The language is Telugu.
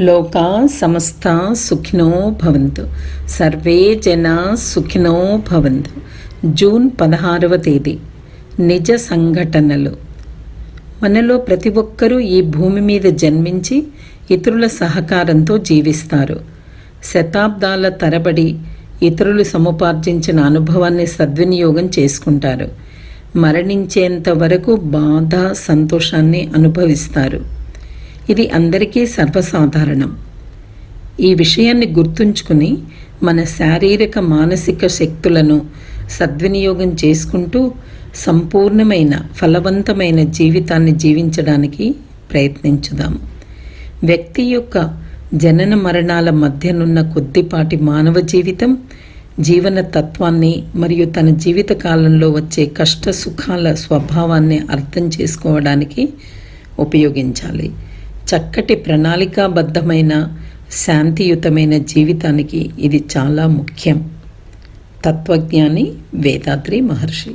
లోకా సమస్త సుఖినో భవంతు. సర్వే జన సుఖినో భవంతు. జూన్ పదహారవ తేదీ. నిజ సంఘటనలు. మనలో ప్రతి ఒక్కరూ ఈ భూమి మీద జన్మించి ఇతరుల సహకారంతో జీవిస్తారు. శతాబ్దాల తరబడి ఇతరులు సముపార్జించిన అనుభవాన్ని సద్వినియోగం చేసుకుంటారు. మరణించేంత వరకు బాధ సంతోషాన్ని అనుభవిస్తారు. ఇది అందరికీ సర్వసాధారణం. ఈ విషయాన్ని గుర్తుంచుకుని మన శారీరక మానసిక శక్తులను సద్వినియోగం చేసుకుంటూ సంపూర్ణమైన ఫలవంతమైన జీవితాన్ని జీవించడానికి ప్రయత్నించుదాం. వ్యక్తి యొక్క జనన మరణాల మధ్యనున్న కొద్దిపాటి మానవ జీవితం జీవన తత్వాన్ని మరియు తన జీవిత కాలంలో వచ్చే కష్ట సుఖాల స్వభావాన్ని అర్థం చేసుకోవడానికి ఉపయోగించాలి. చక్కటి ప్రణాళికాబద్ధమైన శాంతియుతమైన జీవితానికి ఇది చాలా ముఖ్యం. తత్వజ్ఞాని వేదాద్రి మహర్షి.